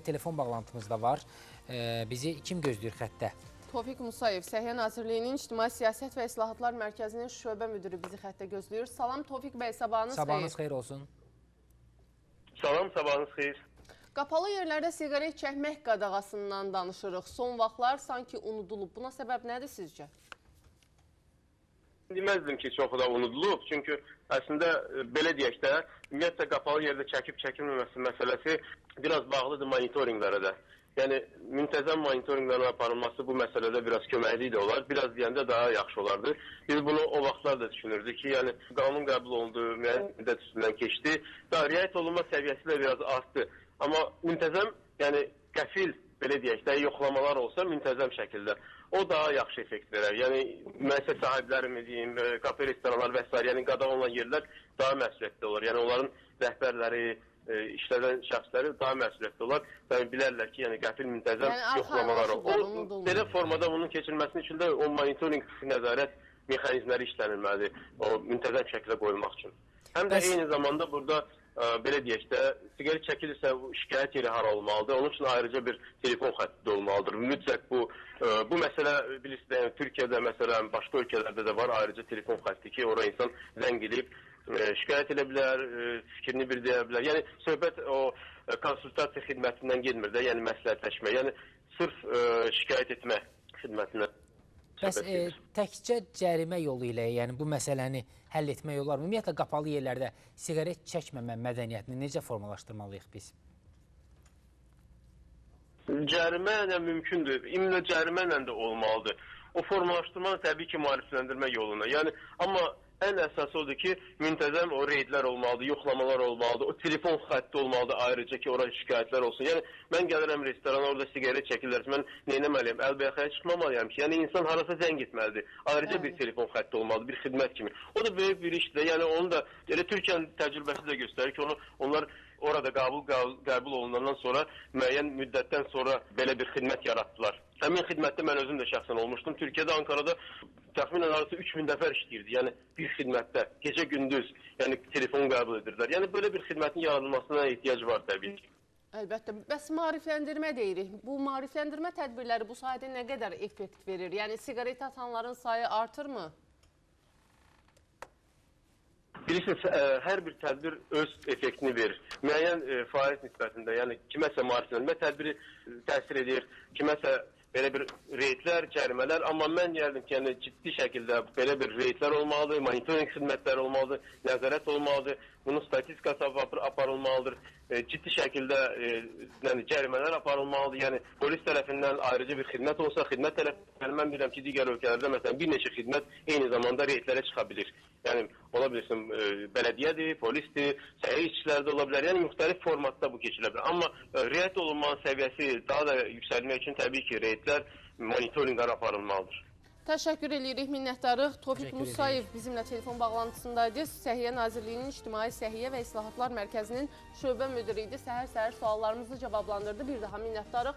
Telefon bağlantımız da var. Ee, bizi kim gözləyir xəttə? Tofiq Musayev, Səhiyyə Nazirliyinin İctimai Siyasət və İslahatlar Mərkəzinin şöbə müdürü bizi xəttə gözləyir. Salam Tofiq bəy, sabahınız, Sabahınız xeyir. xeyir olsun. Salam, sabahınız xeyir. Qapalı yerlərdə siqaret çəkmək qadağasından danışırıq. Son vaxtlar sanki unudulub. Buna səbəb nədir sizcə? Deməzdim ki, çoxu da unudulub. Çünki əslində e, belə deyək də, ümumiyyətlə qapalı yerdə çəkib çəkilməməsi məsələsi biraz bağlıdır monitorinqlərə də. Yəni müntəzəm monitorinqlərin aparılması bu məsələdə biraz köməkli də olar. Biraz deyəndə daha yaxşı olardı. Biz bunu o vaxtlar da düşünürdük ki, yəni qanun qəbul olundu, müəyyən müddət üstündən keçdi. Da riayət olunma səviyyəsi də biraz artdı. Amma müntəzəm, yəni qəfil belə deyək də yoxlamalar olsa müntəzəm şəkildə o daha yaxşı effekt verər. Yəni müəssisə sahibləri mi deyim, e, kafe restoranlar və s. yəni qadağan olan yerlər daha məsuliyyətli olur. Yəni onların rəhbərləri, e, işlədən şəxsləri daha məsuliyyətli olar və bilərlər ki, yəni qəfil müntəzəm Yəni yoxlamalar olur. unudulmur. Belə formada bunun keçirilməsinin üçün də o monitorinq nəzarət mexanizmləri işlənilməlidir o müntəzəm şəkildə qoyulmaq üçün. Həm də Bəs- eyni zamanda burada ə, belə deyək də, siqaret çəkilirsə şikayət yeri hara olmalıdır? Onun üçün ayrıca bir telefon xətti də olmalıdır. Mütləq bu ə, bu məsələ bilirsiniz, yəni Türkiyədə məsələn başqa ölkələrdə də var ayrıca telefon xətti ki, ora insan zəng edib ə, şikayət edə bilər, ə, fikrini bildirə bilər. Yəni söhbət o konsultasiya xidmətindən getmir də, yəni məsləhətləşmə. Yəni sırf ə, şikayət etmə xidmətindən Bəs e, təkcə cərimə yolu ilə, yəni bu məsələni həll etmək olar mı? Ümumiyyətlə qapalı yerlərdə siqaret çəkməmə mədəniyyətini necə formalaşdırmalıyıq biz? Cərimə ilə mümkündür. İmlə cərimə ilə də olmalıdır. O formalaşdırmanı təbii ki, maarifləndirmə yoluna. Yəni amma ən əsası odur ki, müntəzəm o reydlər olmalıdır, yoxlamalar olmalıdır, o telefon xətti olmalıdır ayrıca ki, ora şikayətlər olsun. Yəni mən gəlirəm restorana, orada siqaret çəkirlərsə, mən nə etməliyəm? Əlbəyaxaya çıxmamalıyam ki, yəni insan harasa zəng etməlidir. Ayrıca bir Bəli. telefon xətti olmalıdır, bir xidmət kimi. O da böyük bir işdir. Yəni onu da elə Türkiyənin təcrübəsi də göstərir ki, onu onlar orada qəbul qəbul, olunandan sonra müəyyən müddətdən sonra belə bir xidmət yaratdılar. Həmin xidmətdə mən özüm də şəxsən olmuşdum. Türkiyədə, Ankarada təxminən arası 3000 nəfər işləyirdi. Yəni bir xidmətdə gecə gündüz, yəni telefon qəbul edirdilər. Yəni belə bir xidmətin yaradılmasına ehtiyac var təbii ki. Əlbəttə. Bəs maarifləndirmə deyirik. Bu maarifləndirmə tədbirləri bu sahədə nə qədər effekt verir? Yəni siqaret atanların sayı artırmı? Bilirsiniz, ə, hər bir tədbir öz effektini verir. Müəyyən ə, faiz nisbətində, yəni kiməsə maariflənmə tədbiri ə, təsir edir, kiməsə belə bir reytlər, cərimələr, amma mən deyərdim ki, yəni ciddi şəkildə belə bir reytlər olmalıdır, monitorinq xidmətləri olmalıdır, nəzarət olmalıdır, bunun statistikası apar aparılmalıdır, e, ciddi şəkildə e, yəni cərimələr aparılmalıdır. Yəni polis tərəfindən ayrıca bir xidmət olsa, xidmət tərəfindən mən bilirəm ki, digər ölkələrdə məsələn bir neçə xidmət eyni zamanda reytlərə çıxa bilir. Yəni ola bilsin e, bələdiyyədir, polisdir, səhiyyə işçiləri də ola bilər. Yəni müxtəlif formatda bu keçilə bilər. Amma e, riayət olunmanın səviyyəsi daha da yüksəlmək üçün təbii ki, reytlər monitorinqlər aparılmalıdır. Təşəkkür edirik, minnətdarıq. Tofiq Musayev bizimlə telefon bağlantısındaydı. Səhiyyə Nazirliyinin İctimai Səhiyyə və İslahatlar Mərkəzinin şöbə müdiri idi. Səhər-səhər suallarımızı cavablandırdı. Bir daha minnətdarıq.